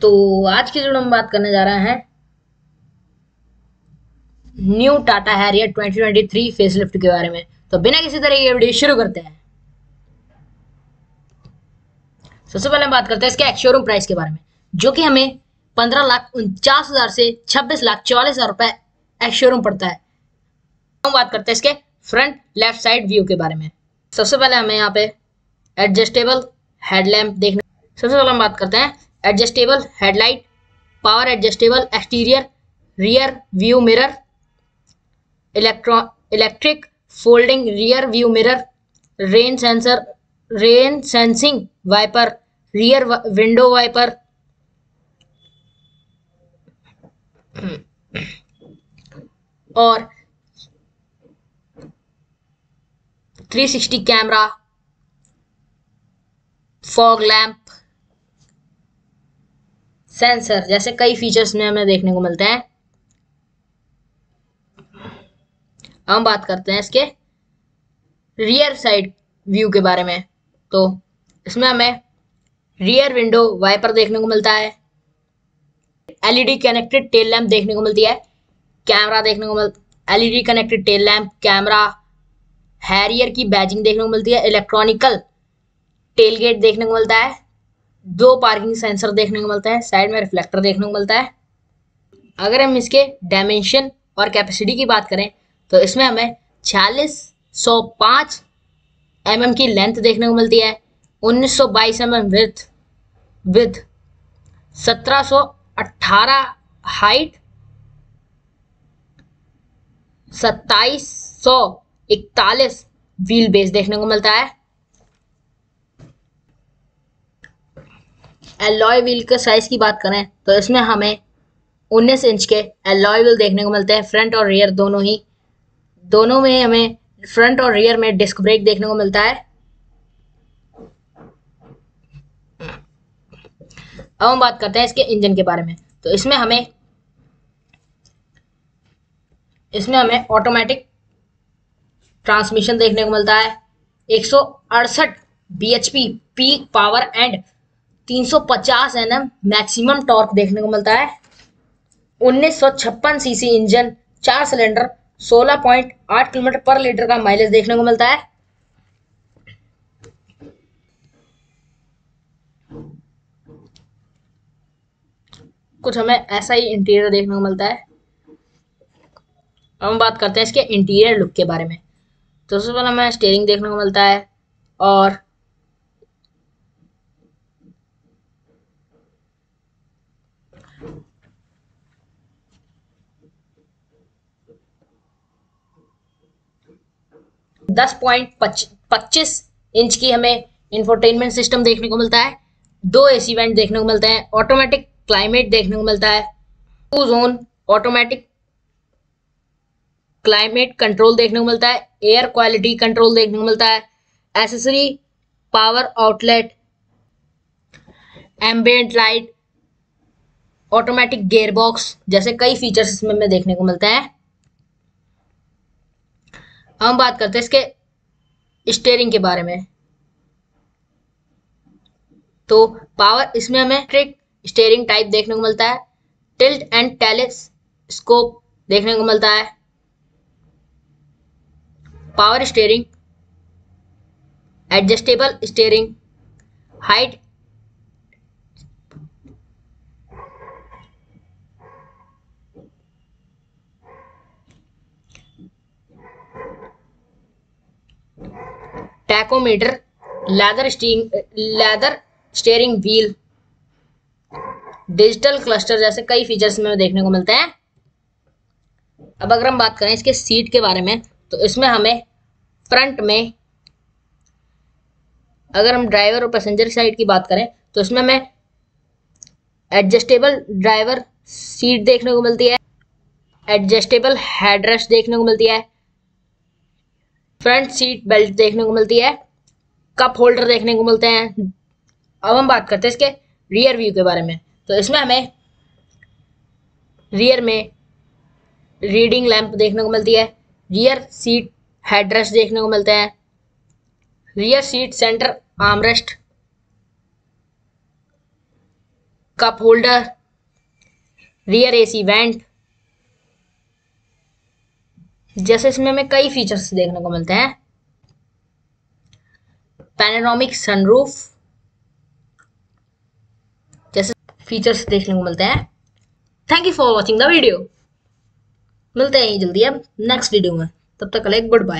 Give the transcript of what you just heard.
तो आज की जो हम बात करने जा रहे हैं न्यू टाटा हैरियर 2023 फेसलिफ्ट के बारे में। तो बिना किसी तरह की वीडियो शुरू करते हैं। सबसे पहले हम बात करते हैं इसके एक्शोरूम प्राइस के बारे में, जो कि हमें पंद्रह लाख उनचास हज़ार से छब्बीस लाख चौवालीस हज़ार रुपए एक्शोरूम पड़ता है। हम बात करते हैं इसके फ्रंट लेफ़्ट साइड व्यू के बारे में। सबसे पहले हमें यहाँ पे एडजस्टेबल हेडलैम्प देखने सबसे पहले हम बात करते हैं adjustable headlight power adjustable exterior rear view mirror electro electric folding rear view mirror rain sensor rain sensing wiper rear window wiper और 360 कैमरा फॉग लैंप सेंसर जैसे कई फीचर्स में हमें देखने को मिलते हैं। हम बात करते हैं इसके रियर साइड व्यू के बारे में। तो इसमें हमें रियर विंडो वाइपर देखने को मिलता है। एलईडी कनेक्टेड टेल लैंप देखने को मिलती है। कैमरा देखने को मिल LED connected tail lamp camera Harrier की बैजिंग देखने को मिलती है। इलेक्ट्रॉनिकल टेल गेट देखने को मिलता है। दो पार्किंग सेंसर देखने को मिलता है। साइड में रिफ्लेक्टर देखने को मिलता है। अगर हम इसके डायमेंशन और कैपेसिटी की बात करें तो इसमें हमें छियालीस सौ पाँच एम की लेंथ देखने को मिलती है। उन्नीस सौ बाईस एम एम विथ सौ अट्ठारह हाइट, सत्ताईस सौ इकतालीस व्हील बेस देखने को मिलता है। एलॉय व्हील के साइज़ की बात करें तो इसमें हमें 19 इंच के एलॉय व्हील देखने को मिलते हैं फ्रंट और रियर दोनों ही। दोनों में हमें फ्रंट और रियर में डिस्क ब्रेक देखने को मिलता है। अब हम बात करते हैं इसके इंजन के बारे में। तो इसमें हमें इसमें हमें ऑटोमेटिक ट्रांसमिशन देखने को मिलता है। एक सौ अड़सठ B H P peak power and 350 NM maximum torque देखने को मिलता है। उन्नीस सीसी इंजन चार सिलेंडर 16.8 किलोमीटर पर लीटर का माइलेज देखने को मिलता है। कुछ हमें ऐसा ही इंटीरियर देखने को मिलता है। अब हम बात करते हैं इसके इंटीरियर लुक के बारे में। तो सबसे पहले हमें स्टेयरिंग देखने को मिलता है और दस पॉइंट पच्चीस इंच की हमें इंफोटेनमेंट सिस्टम देखने को मिलता है। दो एसी वेंट देखने को मिलते हैं। ऑटोमेटिक क्लाइमेट देखने को मिलता है। Two zone automatic climate control देखने को मिलता है। एयर क्वालिटी कंट्रोल देखने को मिलता है। Accessory power outlet ambient light automatic gear box जैसे कई फीचर्स इसमें हमें देखने को मिलते हैं। हम बात करते हैं इसके स्टेयरिंग के बारे में। तो पावर इसमें हमें ट्रिक स्टेयरिंग टाइप देखने को मिलता है। टिल्ट एंड टेलीस्कोप देखने को मिलता है। Power steering, adjustable steering, height, tachometer, leather steering leather steering wheel. Digital cluster जैसे कई फीचर्स में देखने को मिलते हैं। अब अगर हम बात करें इसके सीट के बारे में तो इसमें हमें फ्रंट में, अगर हम ड्राइवर और पैसेंजर साइड की बात करें तो इसमें हमें एडजस्टेबल ड्राइवर सीट देखने को मिलती है, एडजस्टेबल हेडरेस्ट देखने को मिलती है, फ्रंट सीट बेल्ट देखने को मिलती है, कप होल्डर देखने को मिलते हैं। अब हम बात करते हैं इसके रियर व्यू के बारे में। तो इसमें हमें रियर में रीडिंग लैंप देखने को मिलती है रियर सीट हेडरेस्ट देखने को मिलते हैं rear seat centre armrest cup holder rear AC vent जैसे इसमें हमें कई फीचर्स देखने को मिलते हैं। पैनोरामिक सनरूफ जैसे फीचर्स देखने को मिलते हैं। Thank you for watching the video मिलते हैं जल्दी अब नेक्स्ट वीडियो में। तब तक गुड बाय